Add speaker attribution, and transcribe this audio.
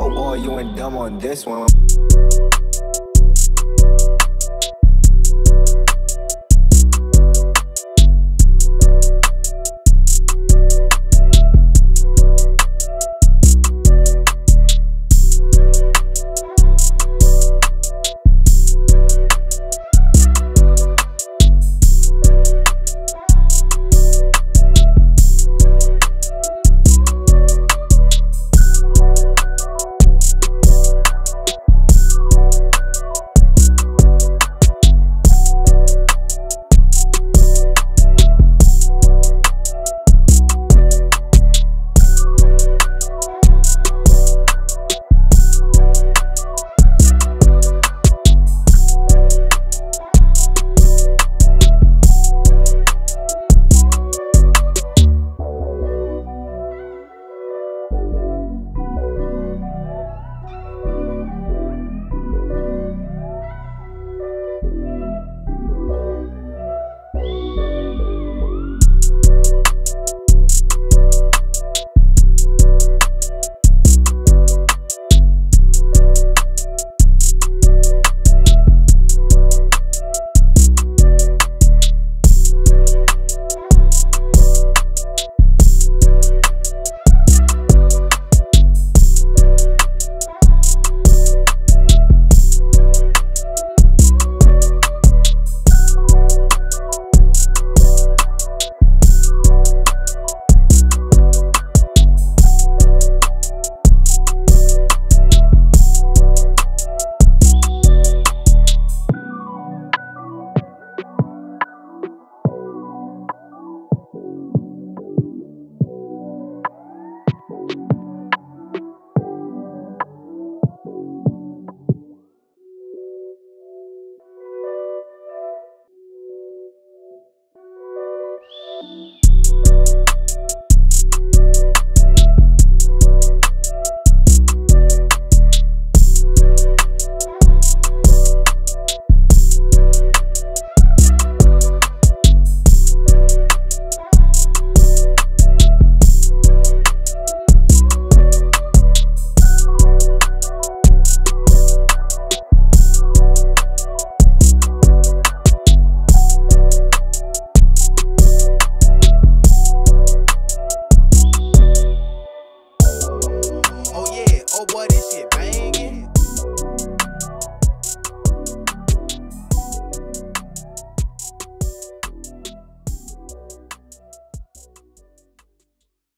Speaker 1: Oh boy, you ain't dumb on this one.
Speaker 2: Boy, this shit